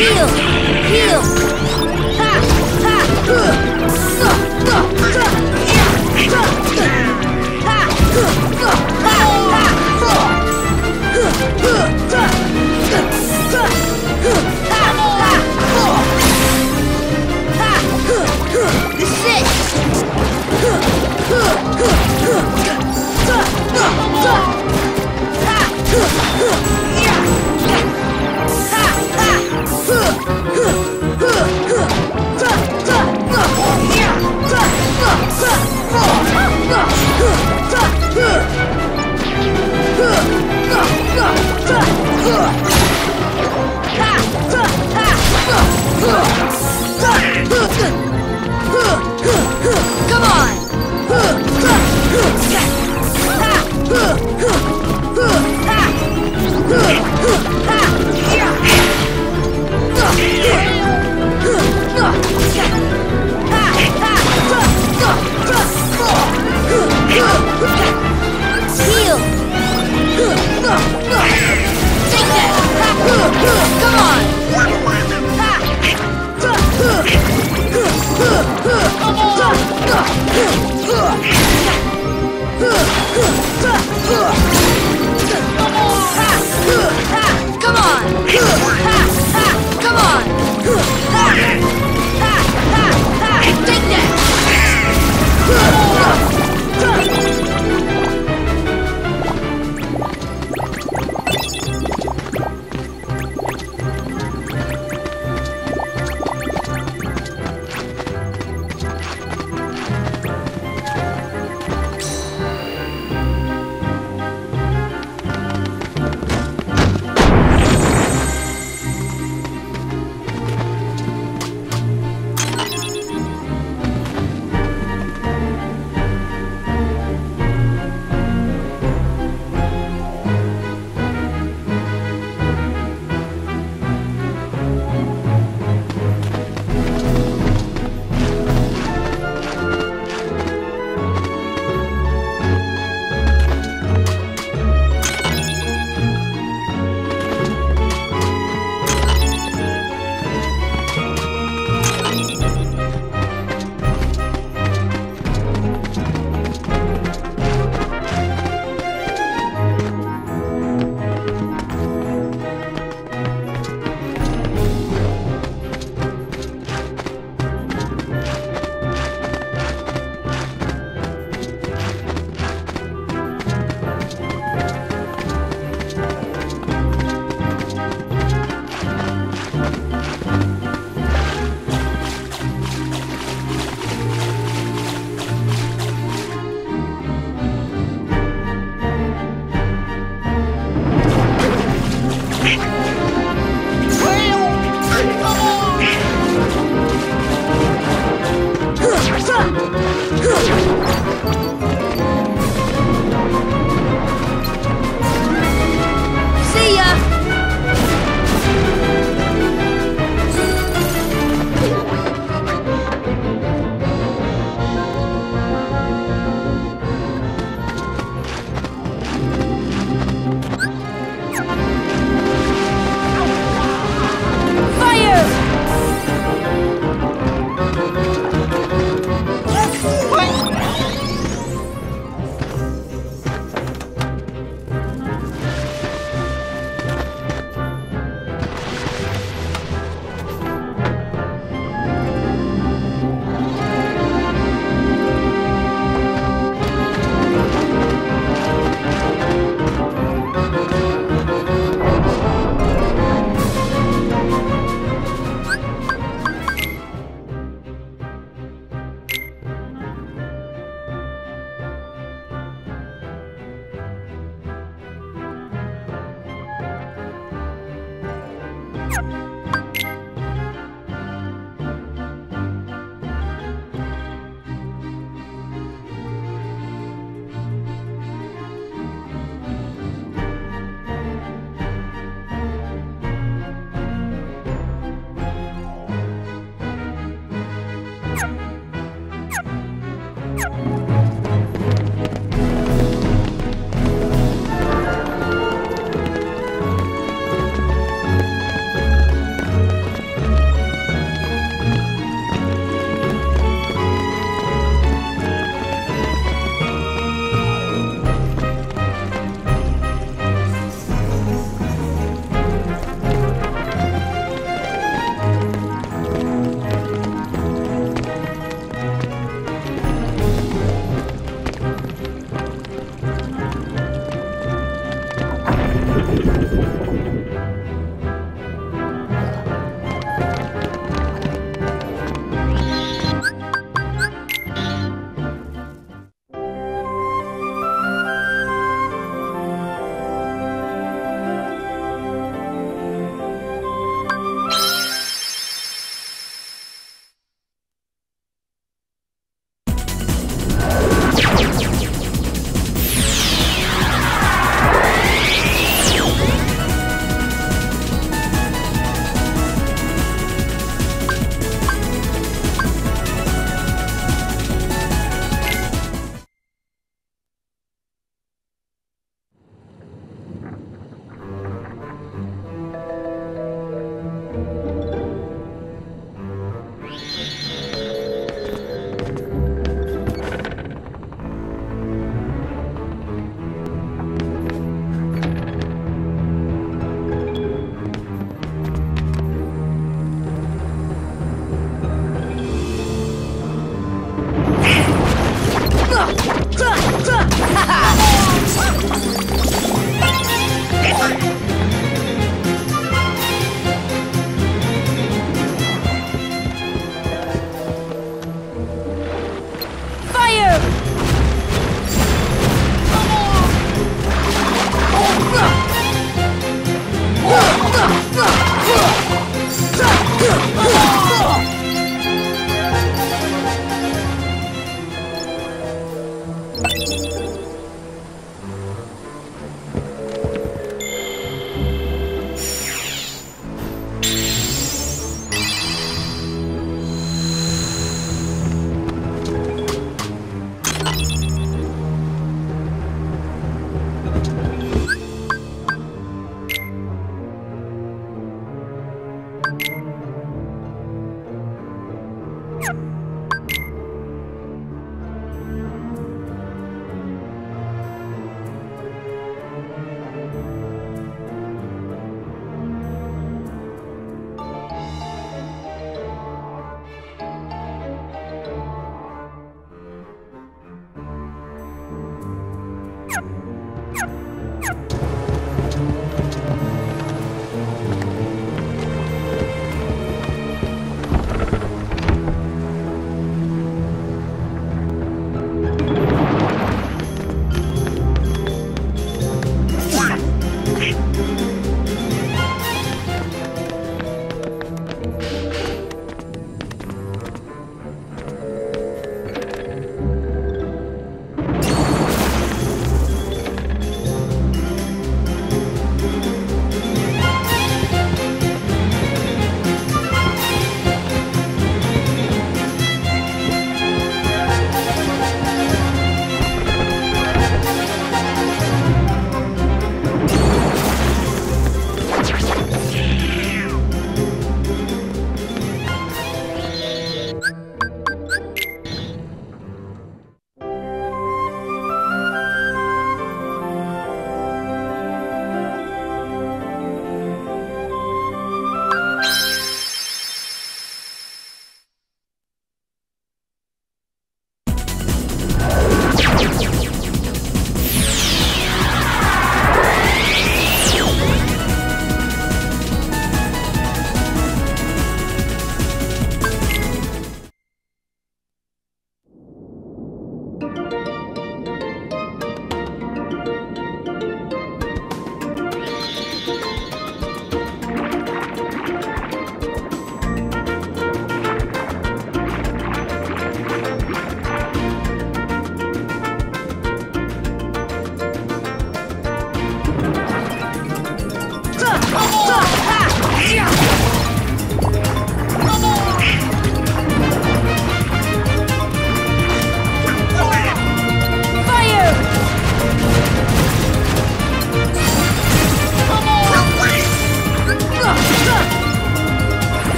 Huh! Huh! you